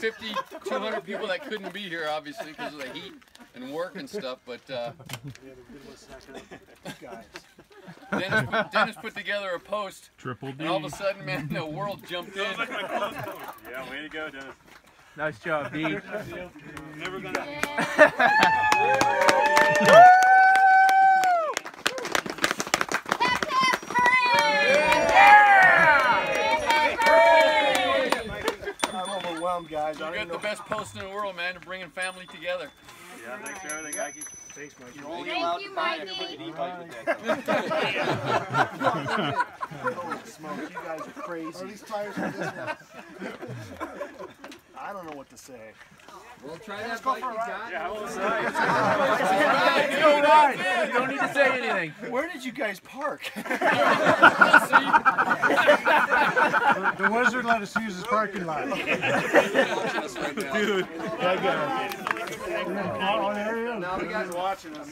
150, 200 people that couldn't be here, obviously, because of the heat and work and stuff. But uh, Dennis, Dennis put together a post, Triple D. and all of a sudden, man, the world jumped in. Yeah, way to go, Dennis. Nice job, D. Never gonna. Overwhelmed, guys. I You don't got even the know. best post in the world, man, to bringing family together. Yeah, thanks for everything, Mikey. Thanks, Mike. Thank you, Mikey. Holy smoke, you guys are crazy. Are these tires for this one? I don't know what to say. We'll try that bike you got. Yeah, how was You don't need to say anything. Where did you guys park? The wizard let us use his parking lot. Dude. On area? Now we got watching us.